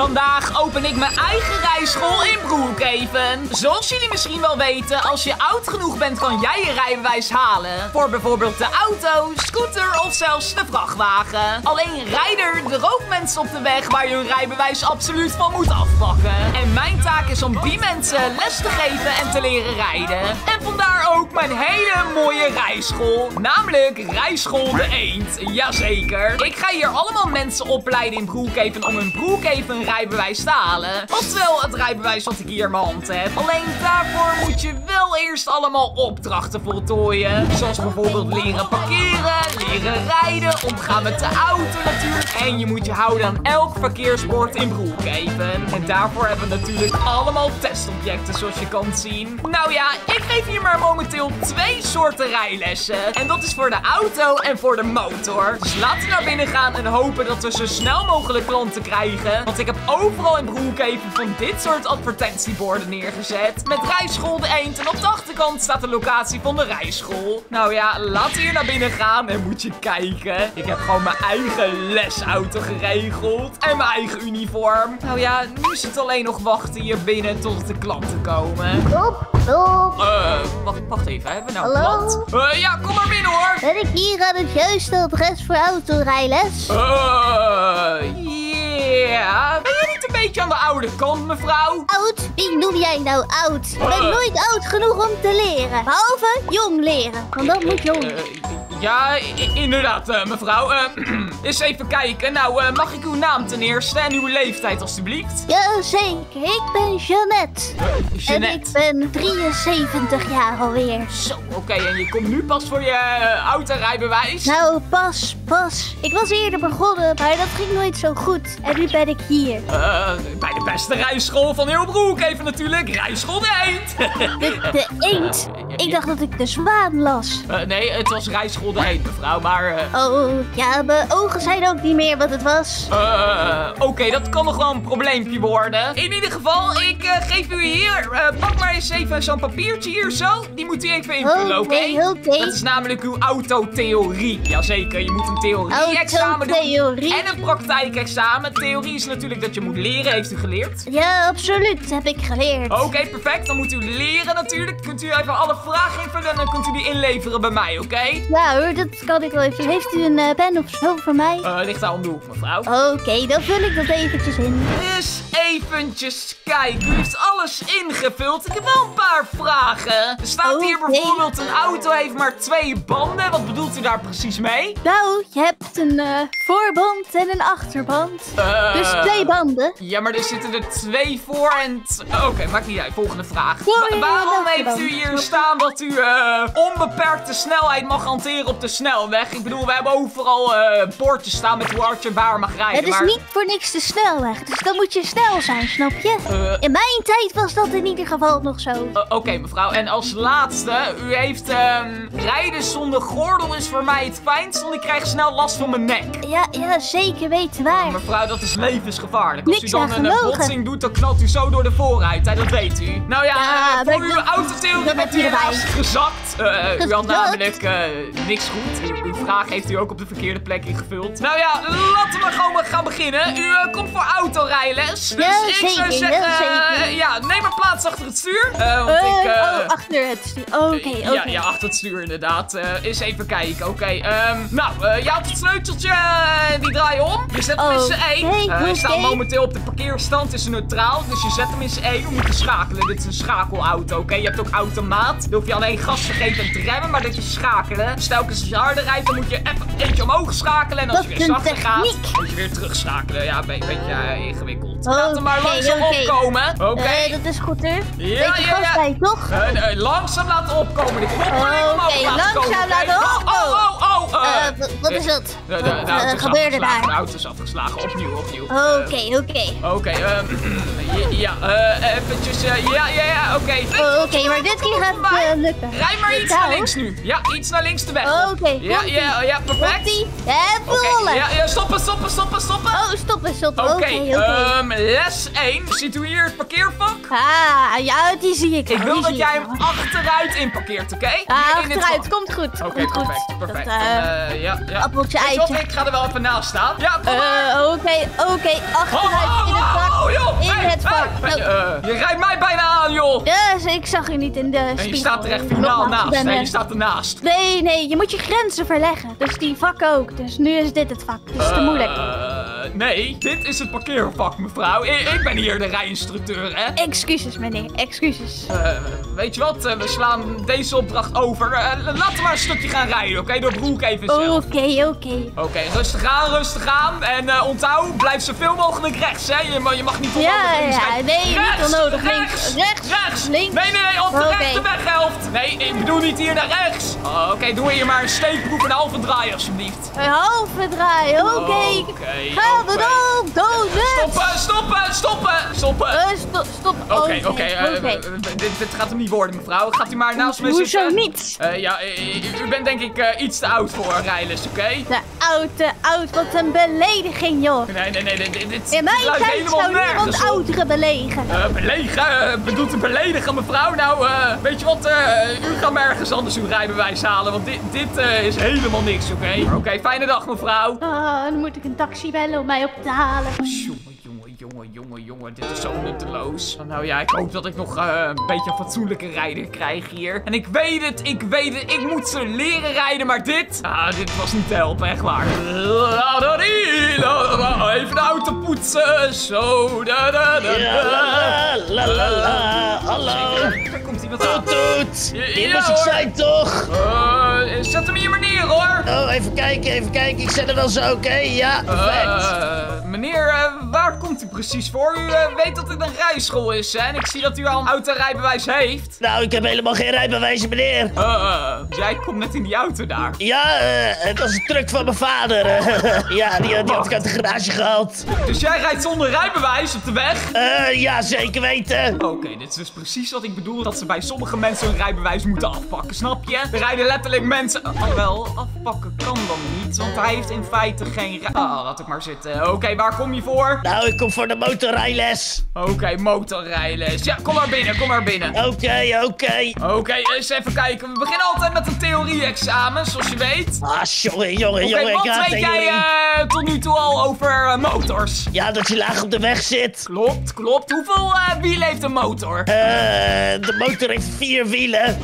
Vandaag open ik mijn eigen rijschool in Broekhaven. Zoals jullie misschien wel weten, als je oud genoeg bent kan jij je rijbewijs halen. Voor bijvoorbeeld de auto, scooter of zelfs de vrachtwagen. Alleen rijden er ook mensen op de weg waar je hun rijbewijs absoluut van moet afpakken. En mijn taak is om die mensen les te geven en te leren rijden. En vandaar ook mijn hele mooie rijschool. Namelijk Rijschool de Eend. Jazeker. Ik ga hier allemaal mensen opleiden in Broekhaven om hun Broekhaven rijbewijs te halen. Oftewel het rijbewijs wat ik hier in mijn hand heb. Alleen daarvoor moet je wel eerst allemaal opdrachten voltooien. Zoals bijvoorbeeld leren parkeren, leren rijden, omgaan met de auto natuurlijk. En je moet je houden aan elk verkeersbord in Broekhaven. En daarvoor hebben we natuurlijk allemaal testobjecten zoals je kan zien. Nou ja, ik geef hier maar momenteel twee soorten rijlessen. En dat is voor de auto en voor de motor. Dus laten we naar binnen gaan en hopen dat we zo snel mogelijk klanten krijgen. Want ik heb overal in Broekhaven van dit soort advertentieborden neergezet. Met rijschool de eend. En op de achterkant staat de locatie van de rijschool. Nou ja, laten we hier naar binnen gaan en moet je kijken. Ik heb gewoon mijn eigen lesauto geregeld. En mijn eigen uniform. Nou ja, nu is het alleen nog wachten hier binnen tot de klanten komen. Stop, stop. Eh, wacht, wacht even. Hebben we nou Hallo? klant? Eh, ja, kom maar binnen hoor. Ben ik hier aan het juiste adres voor autorijles? Eh, ja. Ben je niet een beetje aan de oude kant, mevrouw? Oud? Wie noem jij nou oud? Ik ben Eh. nooit oud genoeg om te leren. Behalve jong leren. Want dat moet jong. Eh, ja, i- inderdaad, eh, mevrouw. Eh, eens even kijken. Nou, eh, mag ik uw naam ten eerste en uw leeftijd, alstublieft? Jazeker, ik ben Jeannette. En ik ben 73 jaar alweer. Zo, oké. en je komt nu pas voor je uh, autorijbewijs? Nou, pas, Ik was eerder begonnen, maar dat ging nooit zo goed. En nu ben ik hier. Eh, bij de beste rijschool van heel Broek even natuurlijk. Rijschool de Eend. De, de eend? Ik dacht dat ik de zwaan las. Eh, nee, het was rijschool de Eend, mevrouw. Maar, eh, Oh, ja, mijn ogen zijn ook niet meer wat het was. Oké, dat kan nog wel een probleempje worden. In ieder geval, ik geef u hier. pak maar eens even zo'n papiertje hier zo. Die moet u even invullen, oké? Dat is namelijk uw autotheorie. Jazeker, je moet een theorie-examen doen. Autotheorie. En een praktijkexamen. Theorie is natuurlijk dat je moet leren, heeft u geleerd? Ja, absoluut, heb ik geleerd. Oké, perfect. Dan moet u leren natuurlijk. Kunt u even alle vragen invullen en dan kunt u die inleveren bij mij, oké? Ja hoor, dat kan ik wel even. Heeft u een eh, pen of zo voor mij? Eh, ligt daar om de hoek, mevrouw. Oké, dan vul ik dat eventjes in. Eens eventjes kijken. U heeft alles ingevuld. Ik heb wel een paar vragen. Er staat hier bijvoorbeeld een auto heeft maar twee banden. Wat bedoelt u daar precies mee? Nou, je hebt een eh, voorband en een achterband. Eh, Dus twee banden. Ja, maar er zitten er twee voor en... t- Oké, maakt niet uit. Volgende vraag. Wa- waarom heeft u hier staan dat u eh, onbeperkte snelheid mag hanteren op de snelweg? Ik bedoel, we hebben overal bordjes staan met hoe hard je waar mag rijden. Het is maar- niet voor niks de snelweg, dus dan moet je snel zijn, snap je? In mijn tijd was dat in ieder geval nog zo. Oké, mevrouw. En als laatste, u heeft ehm, rijden zonder gordel is voor mij het fijnst, want ik krijg snel last van mijn nek. Ja, ja, zeker weten waar. Mevrouw, dat is levensgevaarlijk. Als Niks u dan een eh, botsing doet, dan knalt u zo door de voorruit. Hè? Dat weet u. Nou ja, Ja, eh, maar voor uw dat bent u helaas gezakt. Eh, u had namelijk niks goed. Uw, vraag heeft u ook op de verkeerde plek ingevuld. Nou ja, laten we gewoon maar gaan beginnen. U komt voor autorijles. Dus Ja, ik zou zeggen, ja, ja, neem een plaats achter het stuur. Want ik... oh, achter het stuur. Oké, oké. ja, ja, achter het stuur inderdaad. Eens even kijken. Oké, ehm, nou, eh je het sleuteltje, eh, die draai je om. Je zet hem in zijn Oké, 1. we staan momenteel op de parkeerstand, is neutraal. Dus je zet hem in zijn 1. We moeten schakelen. Dit is een schakelauto, oké? Je hebt ook automaat. Dan hoef je alleen gas te geven en te remmen, maar dat je schakelen. Dus telkens als je harder rijdt, dan moet je even eentje omhoog schakelen. En als Dat je is weer zachter gaat, moet je weer terugschakelen. Ja, een beetje, eh, ingewikkeld. Laat hem maar langzaam opkomen. Oké. Eh, dat is goed, hè? Ja, ja, ja. bij, toch? Langzaam laten opkomen. De koppeling omhoog laten langzaam komen, laten op- Oh, oh, oh, oh. Eh, w- wat is dat? Wat, eh, is gebeurde daar? De auto is afgeslagen. Opnieuw, opnieuw. Oké, oké. Oké, ehm, ja, eh, eventjes, eh, ja, ja, ja, oké. Oh, Oké, maar dit keer gaat het eh, lukken. Rij maar iets naar links nu. Ja, iets naar links de weg. Oké, Ja, ja, ja, perfect. Oké, ja, ja, stoppen, stoppen, stoppen, stoppen. Oh, stoppen, stoppen. Oké, ehm, les 1. Ziet u hier het parkeervak? Ah, ja, die zie ik Ik wil dat jij hem achteruit inparkeert, oké? Ah, in achteruit, komt goed. Oké, perfect, perfect. Eh, ja, ja. appeltje eitje. Ik ga er wel even naast staan. Ja, kom. Eh, oké, oké. Achteruit in het vak. Joh. In het vak. Nou. Eh, je, rijdt mij bijna aan, joh. Dus ik zag je niet in de spiegel. Je staat er echt finaal naast. Nee, je staat ernaast. Nee, nee. Je moet je grenzen verleggen. Dus die vak ook. Dus nu is dit het vak. Het is te eh, moeilijk. Eh, nee, dit is het parkeervak, mevrouw. Ik, ik ben hier de rijinstructeur, hè. Excuses, meneer. Excuses. Eh, weet je wat? Eh, we slaan deze opdracht over. Eh, laten we maar een stukje gaan rijden, oké? Door Broek even zelf. Oké, oké. Oké, rustig aan, rustig aan. En eh, onthoud, blijf zoveel mogelijk rechts, hè? Je, ma- je mag niet onnodig Ja, links ja, nee, niet Rechts, onnodig rechts, links. Rechts, rechts. links. Nee, nee, nee, op de Oké. rechterweghelft. Nee, ik bedoel niet hier naar rechts. Oké, doe hier maar een steekproef en een halve draai, alsjeblieft. Een halve draai, oké. Oké, Stoppen, stoppen, stoppen, stoppen. Eh, stop, stop. Oké, oké, eh, oké. eh, dit, dit gaat hem niet worden, mevrouw. Gaat u maar naast me Hoezo zitten? niet? Eh, ja, u bent denk ik iets te oud voor rijles, oké? De oude, oud, wat een belediging, joh. Nee, nee, nee, dit, dit, dit In mijn tijd helemaal zou niemand ouderen belegen. Belegen? Bedoelt u beledigen, mevrouw? Nou, weet je wat? u gaat maar ergens anders uw rijbewijs halen, want dit, dit is helemaal niks, oké? Oké, fijne dag, mevrouw. Ah, dan moet ik een taxi bellen om mij op te halen. Jongen, jongen, jongen, jongen, jongen, dit is zo nutteloos. Nou ja, ik hoop dat ik nog eh, een beetje een fatsoenlijke rijder krijg hier. En ik weet het, ik weet het, ik moet ze leren rijden, maar dit... Ah, dit was niet te helpen, echt waar. Even de auto poetsen, zo, da da da Ja, la, da. la, la, la, hallo. Daar komt iemand aan. Toet, toet. Ja, moest ik zijn, toch? Zet hem hier maar neer, hoor. Oh, even kijken, even kijken. Ik zet hem wel zo, oké? Ja, perfect. Eh, meneer, eh, waar komt u precies voor? U eh, weet dat dit een rijschool is, hè? En ik zie dat u al een autorijbewijs heeft. Nou, ik heb helemaal geen rijbewijs, meneer. Eh, jij komt net in die auto daar. Ja, eh, het was een truck van mijn vader. eh. ja, die, die had ik uit de garage gehaald. Dus jij rijdt zonder rijbewijs op de weg? Eh, ja, zeker weten. Oké, dit is dus precies wat ik bedoel. Dat ze bij sommige mensen hun rijbewijs moeten afpakken, snap je? Er rijden letterlijk mensen... Oh, wel, afpakken kan dan niet, want hij heeft in feite geen rij... Ah, laat ik maar zitten. Oké, waar kom je voor? Nou, kom voor de motorrijles. Oké, motorrijles. Ja, kom maar binnen, kom maar binnen. Oké, oké. Oké, eens even kijken. We beginnen altijd met een theorie-examen, zoals je weet. Ah, jongen, jongen, jongen. wat weet jij eh, tot nu toe al over eh, motors? Ja, dat je laag op de weg zit. Klopt, klopt. Hoeveel eh wielen heeft een motor? De motor heeft vier wielen.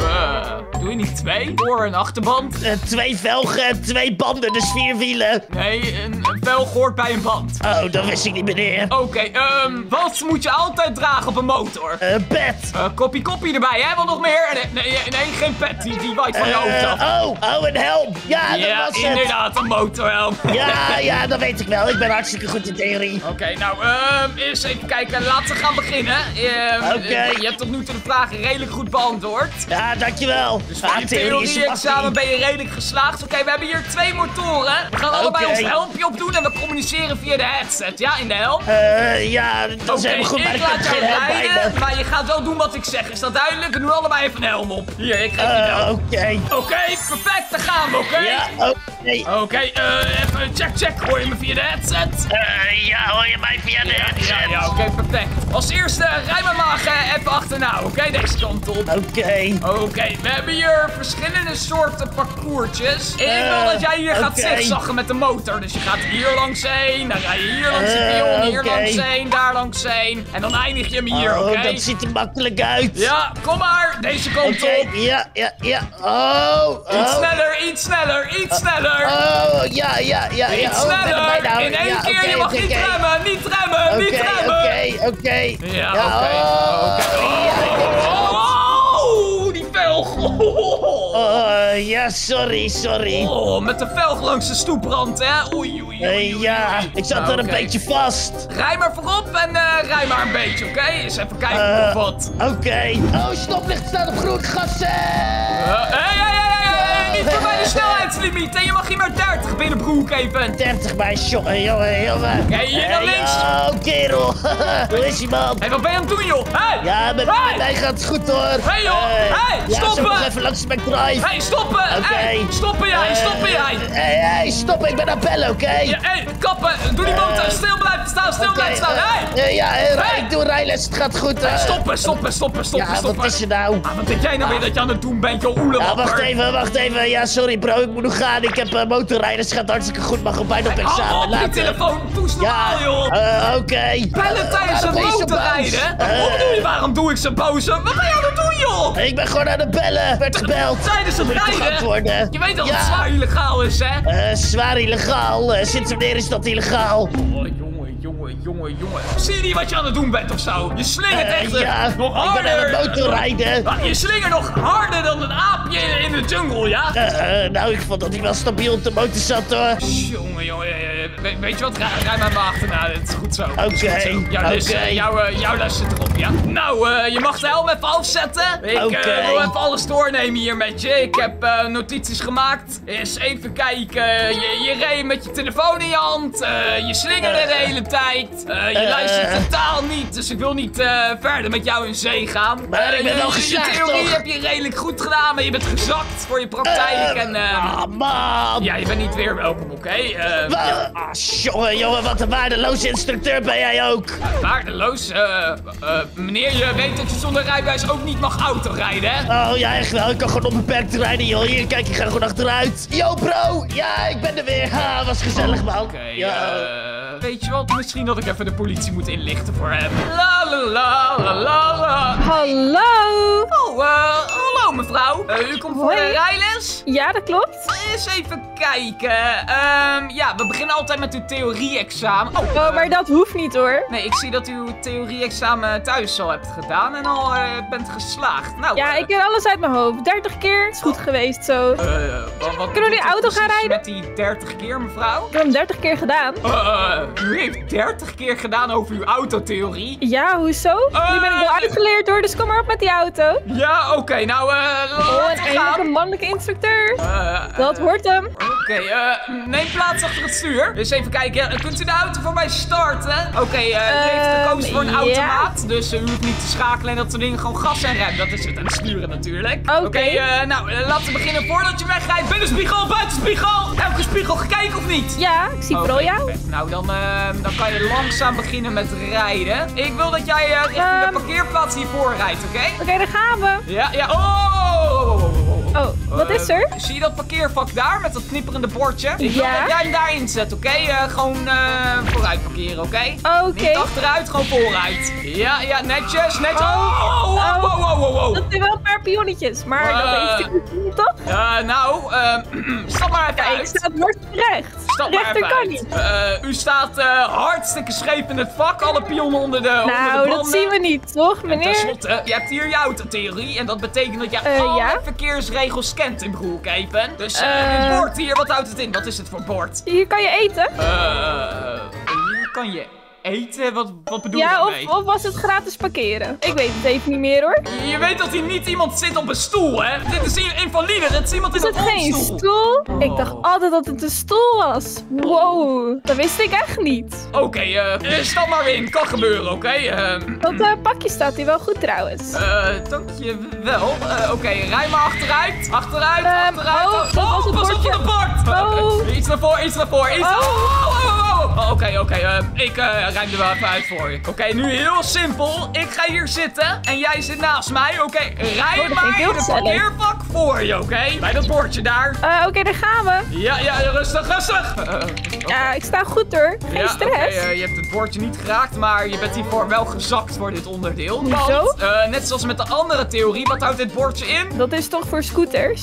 Doe je niet twee? Voor een achterband? Twee velgen, twee banden, dus vier wielen. Nee, een, een velg hoort bij een band. Oh, dat wist ik niet, meneer. Oké, ehm, wat moet je altijd dragen op een motor? Eh, pet. Eh, koppie koppie erbij, hè? Wat nog meer? Nee, nee, nee geen pet. Die, die waait van je hoofd Eh, af. oh, oh, een helm. Ja, dat Ja, was het. inderdaad, een motorhelm. Ja, ja, dat weet ik wel. Ik ben hartstikke goed in theorie. Oké, nou, eens even kijken. Laten we gaan beginnen. Ehm, Oké. Je hebt tot nu toe de vragen redelijk goed beantwoord. Ja, dankjewel. Dus voor Ah, je een theorie-examen ben je redelijk geslaagd. Oké, we hebben hier twee motoren. We gaan allebei ons helmpje opdoen en we communiceren via de headset. Ja, in de helm. Eh, ja, dat is Oké, helemaal goed, maar ik ik laat jou rijden, maar je gaat wel doen wat ik zeg. Is dat duidelijk? We doen allebei even een helm op. Hier, ik geef je Eh, helm. oké. Oké, perfect, dan gaan we, oké? Ja, oké. Oké, eh, even check, check. Hoor je me via de headset? Eh, ja, hoor je mij via de Ja, headset? ja, oké, perfect. Als eerste, rij maar maar eh, even achterna, oké? Deze kant op. Oké. Oké, we hebben hier verschillende soorten parcoursjes. Ik Eh, wil dat jij hier gaat oké. zigzaggen met de motor. Dus je gaat hier langs heen, dan rij je hier langs de Eh, pion, hier oké. langs heen, daar langs heen. En dan eindig je hem hier, oké? Oh, dat ziet er makkelijk uit. Ja, kom maar, deze kant Oké, op. ja, ja, ja. Oh, Iets oh. sneller, iets sneller, iets sneller. Oh, ja, ja, ja, ja. Iets Oh, er sneller. In één keer, oké, je mag oké, niet oké. remmen, niet remmen, niet Oké, remmen. oké, oké. Oké. Oh, Oké. ja, het gehad. Oh, die velg. Oh, ja, sorry, sorry. Oh, met de velg langs de stoeprand, hè? Oei, oei, oei. Eh, ja, ik zat er een Oké. beetje vast. Rij maar voorop en eh rij maar een beetje, oké? Eens even kijken Eh, of wat. Oké. Oh, stoplicht staat op groen gassen. Hé, hé, hé, hé, niet voorbij de Hey. snelheidslimiet. En je mag hier maar 30 binnen broek even. 30 bij jongen, jongen, jongen. Oké, hier naar links. Oh, kerel. Hoe is die man? Hé, wat ben je aan het doen, joh? Hé! Ja, met, Hey! mij gaat het goed hoor. Hey, joh. Eh, Hey, ja, stoppen. nog even langs de McDrive. Hé, stoppen! Oké. Hé, stoppen jij, Eh, stoppen jij! Hé, hé, stop, ik ben aan bellen, oké? Ja, hé, kappen! Doe die motor, Eh, stil blijven staan, stil blijven staan! Hé! ja, Hey. ik doe rijles, het gaat goed. Stoppen, stoppen, stoppen, stoppen, Ja, stoppen! wat is er nou? Ah, wat denk jij nou weer dat je aan het doen bent, joh, Ja, oelewakker? wacht even, wacht even. Ja, sorry bro, ik moet nog gaan. Ik heb uh, motorrijden. Het gaat hartstikke goed. Mag op bijna op examen. op, die Later. telefoon. Normaal, Ja, joh. eh, oké. Bellen tijdens Waarom het motorrijden? Wat Eh, doe je? Waarom doe ik zo boos? Wat ben je aan het doen, joh? Ik ben gewoon aan het bellen. Werd gebeld. Tijdens het rijden? Je weet dat ja. het zwaar illegaal is, hè? Eh, zwaar illegaal. Eh, sinds wanneer is dat illegaal? Oh, jongen, jongen. Zie je niet wat je aan het doen bent of zo? Je slingert Eh, echt eh, ja, nog ik ben harder. motorrijden. Ah, Je slingert nog harder dan een aapje in, in de jungle, ja? Eh, eh, nou, ik vond dat hij wel stabiel op de motor zat, hoor. Jongen, jongen, weet, je wat? Rij, rij maar maar achterna, het is goed zo. Het is Oké, goed zo. Oké. eh, jouw, eh, jouw les zit erop, ja? Nou, eh, je mag de helm even afzetten. Ik eh, wil even alles doornemen hier met je. Ik heb eh, notities gemaakt. Eens even kijken. Je, je reed met je telefoon in je hand. je slingerde de hele tijd. Je luistert totaal niet. Dus ik wil niet verder met jou in zee gaan. Maar ik ben je- wel je- geslaagd, Je theorie toch? heb je redelijk goed gedaan, maar je bent gezakt voor je praktijk. En ah, man. ja, je bent niet weer welkom, oké? Ah, jongen, jongen, wat een waardeloze instructeur ben jij ook. Waardeloos. eh eh, meneer, je weet dat je zonder rijbewijs ook niet mag autorijden, hè? Oh, ja, echt wel. Ik kan gewoon onbeperkt rijden, joh. Hier, kijk, ik ga gewoon achteruit. Yo, bro. Ja, ik ben er weer. Ha, was gezellig, man. Oké, ja. eh, weet je wat? Misschien dat ik even de politie moet inlichten voor hem. La la la la la. Eh, u komt voor Hoi. de rijles? Ja, dat klopt. Eens even kijken. Ehm, ja, we beginnen altijd met uw theorie-examen. Oh, Oh, eh, maar dat hoeft niet hoor. Nee, ik zie dat u uw theorie-examen thuis al hebt gedaan en al eh, bent geslaagd. Nou, Ja, eh, ik ken alles uit mijn hoofd. 30 keer is goed geweest zo. Ik eh, wat, Kunnen we die auto gaan rijden? Met die 30 keer, mevrouw? heb hem 30 keer gedaan. Eh, u heeft 30 keer gedaan over uw autotheorie. Ja, hoezo? Nu ben ik wel Eh, uitgeleerd hoor, dus kom maar op met die auto. Ja, oké, nou, eh Oh, een mannelijke instructeur. Eh, Dat eh, hoort hem. Oké, eh, neem plaats achter het stuur. Dus even kijken, eh, kunt u de auto voor mij starten? Oké, eh, u heeft gekozen voor een automaat, dus eh, u hoeft niet te schakelen en dat soort dingen. Gewoon gas en rem, dat is het. En sturen natuurlijk. Oké. eh, nou, eh, laten we beginnen. Voordat je wegrijdt, buitenspiegel. Elke spiegel gekeken of niet? Ja, ik zie vooral jou. perfect. Nou, dan, eh, dan kan je langzaam beginnen met rijden. Ik wil dat jij eh, richting Ehm. de parkeerplaats hiervoor rijdt, oké? Oké, daar gaan we. Ja, ja. Oh! Oh, wat is er? Eh, zie je dat parkeervak daar met dat knipperende bordje? Ik wil Ja. dat jij hem daarin zet, oké? Eh, gewoon eh, vooruit parkeren, oké? Oké. Niet achteruit, gewoon vooruit. Ja, ja, netjes, netjes. Oh. Oh, wow, wow, wow, wow, wow. Dat zijn wel een paar pionnetjes, maar dat Eh. heeft hij niet, toch? Eh, nou, eh, stap maar even Ja, ik uit. sta recht. Stap maar Rechter even kan uit. niet. Eh, u staat eh, hartstikke scheef in het vak. Alle pionnen onder de, onder de Nou, dat zien we niet, toch, En meneer? tenslotte, je hebt hier je autotheorie en dat betekent dat Eh, alle verkeersregels kent in Broekhaven. Dus eh Eh. dit bord hier, wat houdt het in? Wat is het voor bord? Hier kan je eten. Eh, hier kan je eten? Wat, wat bedoel je Ja, of, of was het gratis parkeren? Ik weet het even niet meer hoor. Je weet dat hier niet iemand zit op een stoel, hè? Dit is hier invalide, dit is iemand in Is het een geen rolstoel. stoel? Ik dacht altijd dat het een stoel was. Wow, dat wist ik echt niet. Oké, eh, stap maar in. Kan gebeuren, oké? Eh, Dat eh, pakje staat hier wel goed trouwens. Eh, dankjewel. Eh, Oké, rij maar achteruit. Achteruit, Ehm, achteruit. oh, dat was het pas op bordje. de bord. Oh. iets naar voren, iets naar voren, iets Oh. naar voren. Oh. Oké, oké. eh, ik eh ruim er wel even uit voor je. Oké, nu heel simpel. Ik ga hier zitten en jij zit naast mij. Oké, rij maar in het parkeervak voor je, oké? Bij dat bordje daar. Eh, Oké, daar gaan we. Ja, ja, rustig, rustig. Ja, ik sta goed hoor. Geen ja, stress. je hebt het bordje niet geraakt, maar je bent hiervoor wel gezakt voor dit onderdeel. Hoezo? Net zoals met de andere theorie, wat houdt dit bordje in? Dat is toch voor scooters?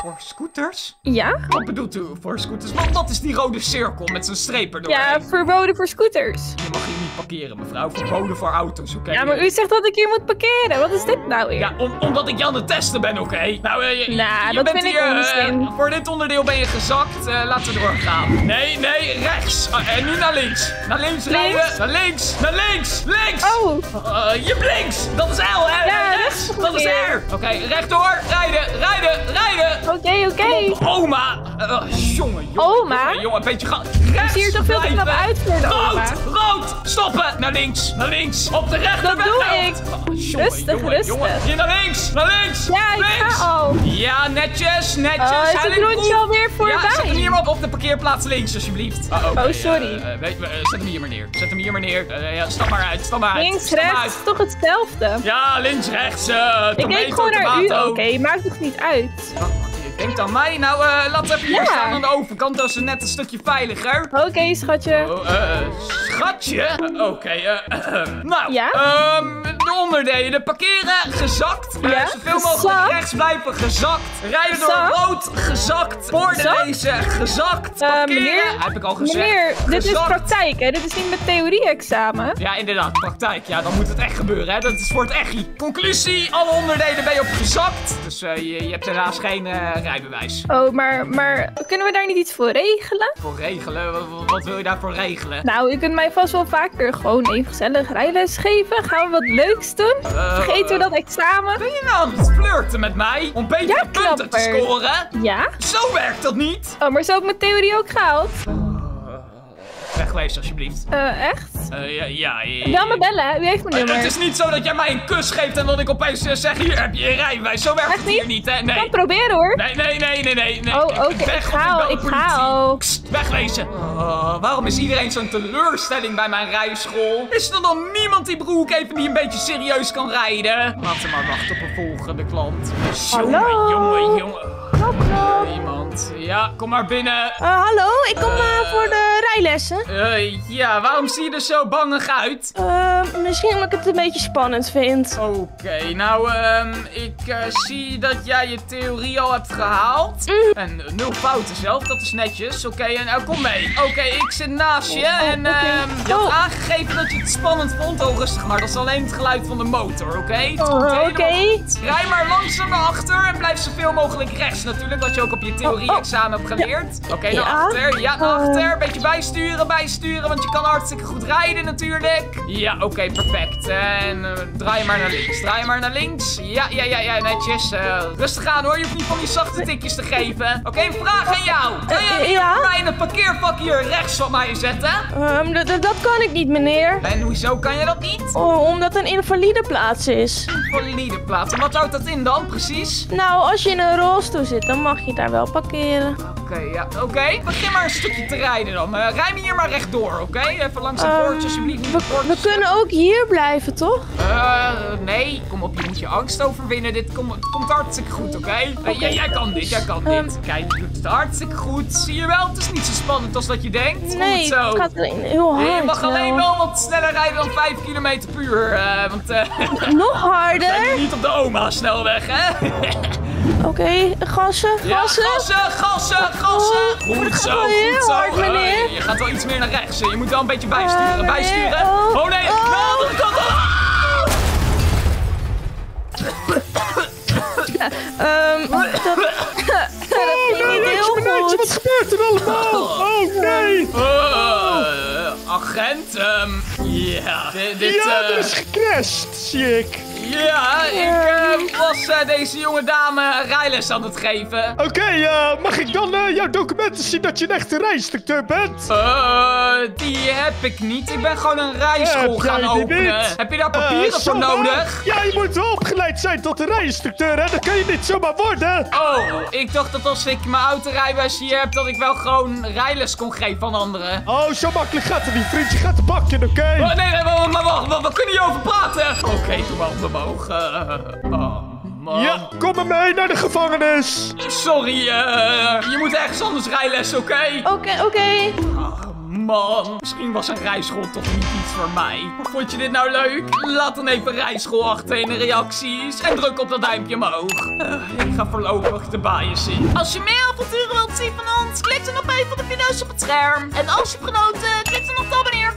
Voor scooters? Ja? Wat bedoelt u voor scooters? Wat, wat is die rode cirkel met zijn streep er doorheen? Ja, verboden voor scooters. Je mag hier niet parkeren, mevrouw. Verboden voor auto's, oké? Ja, maar u zegt dat ik hier moet parkeren. Wat is dit nou weer? Ja, om- omdat ik je aan het testen ben, oké? Nou, eh, je, Nou, je dat bent vind ik hier, eh, onzin. voor dit onderdeel ben je gezakt. Eh, laten we doorgaan. Nee, nee, rechts. Ah, en nu naar links. Naar links, Links? rijden. Naar links. Naar links. Links. Oh, Eh, je links! Dat is L, hè? Ja, rechts! rechts Dat is. R! Oké, rechtdoor! Rijden! Rijden! Rijden! oké, oké. Oma! Eh, jongen, jongen. Oma? Jongen, jongen, een beetje ga. Rechts! zie er toch veel te knap uit voor de Rood! Rood! Stoppen! Naar links! Naar links! Op de rechter Dat doe ik. jongen, Rustig, jongen, rustig. Jongen. Hier naar links! Naar links! Ja, ik links. ga al. Ja, netjes, netjes. Oh, is het rondje alweer voorbij? Ja, zet hem hier maar op, op de parkeerplaats links, alsjeblieft. Oké, Oh, sorry. eh, eh, weet- zet hem hier maar neer. Zet hem hier maar neer. Eh, ja, stap maar uit, stap maar uit. Links, Stap rechts, uit. toch hetzelfde? Ja, links, rechts, Ik keek gewoon naar u. Oké, maakt toch niet uit? Oh, Denkt aan mij? Nou, eh laat even hier Ja. staan aan de overkant. Dat is net een stukje veiliger. Oké, schatje. Oh, eh, schatje? Oké, eh, nou, Ja? ehm, de onderdelen. Parkeren, gezakt. Ja, zoveel mogelijk rechts blijven, gezakt. Rijden door Gezakt. rood, gezakt. Borden Gezakt? lezen, gezakt. Parkeren, meneer, heb ik al gezegd. Meneer, dit is praktijk, hè? Dit is niet met theorie-examen. Ja, inderdaad, praktijk. Ja, dan moet het echt gebeuren, hè. Dat is voor het echie. Conclusie, alle onderdelen ben je op gezakt. Dus eh, je, je hebt helaas geen eh, rijbewijs. Oh, maar, maar kunnen we daar niet iets voor regelen? Voor regelen? Wat, wat wil je daarvoor regelen? Nou, u kunt mij vast wel vaker gewoon even gezellig rijles geven. Gaan we wat doen? Eh, Vergeten we dat examen? Ben je nou aan het flirten met mij? Om betere Ja, punten te scoren? Ja? Zo werkt dat niet. Oh, maar zo heb ik mijn theorie ook gehaald. Wegwezen, alsjeblieft. Eh, echt? Eh, ja, ja, ja. Bel me bellen, hè? U heeft mijn Eh, nummer. Het is niet zo dat jij mij een kus geeft en dat ik opeens eh, zeg: Hier heb je je rijbewijs. Zo werkt Echt het hier niet? hè? Ik kan Nee. het proberen, hoor. Nee, nee, nee, nee, nee. nee. Oh, oké, Weg, ik ga al, ik ga al. Wegwezen. Oh, waarom is iedereen zo'n teleurstelling bij mijn rijschool? Is er dan niemand die broek heeft die een beetje serieus kan rijden? Laten we maar wachten op een volgende klant. Jongen, Hallo? jongen, jongen. Knop, knop. Iemand. Ja, kom maar binnen. Eh, hallo, ik kom eh, voor de rijlessen. Eh, ja, waarom zie je er zo bangig uit? Eh, misschien omdat ik het een beetje spannend vind. Oké, nou, ehm, ik eh, zie dat jij je theorie al hebt gehaald. En eh, nul fouten zelf, dat is netjes. Oké, en nou kom mee. Oké, ik zit naast je en ehm, je had Oh. aangegeven dat je het spannend vond. Oh, rustig maar, dat is alleen het geluid van de motor, oké? Oh, oké. Rij maar langzaam naar achter en blijf zoveel mogelijk rechts natuurlijk, wat je ook op je theorie-examen hebt geleerd. Oké, naar Ja. achter. Ja, naar achter. Beetje bijsturen, bijsturen, want je kan hartstikke goed rijden natuurlijk. Ja, oké, perfect. En eh, draai maar naar links. Draai maar naar links. Ja, ja, ja, ja, netjes. Eh, rustig aan hoor, je hoeft niet van die zachte tikjes te geven. Oké, een vraag aan jou. Kan jij Eh, hier ja? voor mij in het parkeervak hier rechts van mij zetten? Ehm, dat kan ik niet, meneer. En hoezo kan je dat niet? Oh, omdat het een invalide plaats is. Valide plaats. En wat houdt dat in dan, precies? Nou, als je in een rolstoel zit, dan mag je daar wel parkeren. Oké, ja, oké. Begin maar een stukje te rijden dan. Rij me hier maar rechtdoor, oké? Even langs het Ehm, poortje, alsjeblieft. we, de poortjes. we kunnen ook hier blijven, toch? Eh, nee. Kom op, je moet je angst overwinnen. Dit komt, het komt hartstikke goed, oké? Eh, jij, jij kan dit, jij kan Ehm. dit. Kijk, je doet het hartstikke goed. Zie je wel, het is niet zo spannend als dat je denkt. Nee, Goed zo. het gaat alleen heel hard. Nee, je mag alleen wel. wat sneller rijden dan 5 km per uur. eh, want Nog harder? niet op de oma-snelweg, hè? Oké, gassen, Ja, gassen. gassen, gassen, gassen. Oh, Goed dat zo, gaat wel goed zo. hard, meneer. Eh, je gaat wel iets meer naar rechts. Je moet wel een beetje bijsturen, Eh, meneer, bijsturen. oh, Oh nee, oh. de andere kant. Ehm, dat, dat ging niet heel Wat goed. gebeurt er allemaal? Oh nee! Eh, agent, ehm, ja, di- dit, Ja, eh, er is gecrashed, zie ik. Ja, ik eh, was eh, deze jonge dame rijles aan het geven. Oké, eh, mag ik dan jouw documenten zien dat je een echte rijinstructeur bent? Die heb ik niet. Ik ben gewoon een rijschool gaan openen. niet? Heb je daar papieren voor nodig? Ja, je moet wel opgeleid zijn tot een rijinstructeur, hè? Dat kan je niet zomaar worden. Oh, ik dacht dat als ik mijn autorijbewijs hier heb, dat ik wel gewoon rijles kon geven aan anderen. Oh, zo makkelijk gaat het niet, vriend. Je gaat de bak in, oké? Oh, nee, nee, maar, maar wacht, we, kunnen hierover praten. Oké, doe maar handen omhoog. Oh, man. Ja, kom maar mee naar de gevangenis. Sorry, eh, je moet ergens anders rijles, oké? Oké, oké. Ah, man, misschien was een rijschool toch niet iets voor mij. Vond je dit nou leuk? Laat dan even rijschool achter in de reacties en druk op dat duimpje omhoog. Eh, ik ga voorlopig de bias zien. Als je meer avonturen wilt zien van ons, klik dan op een van de video's op het scherm. En als je hebt genoten, klik dan op de abonneer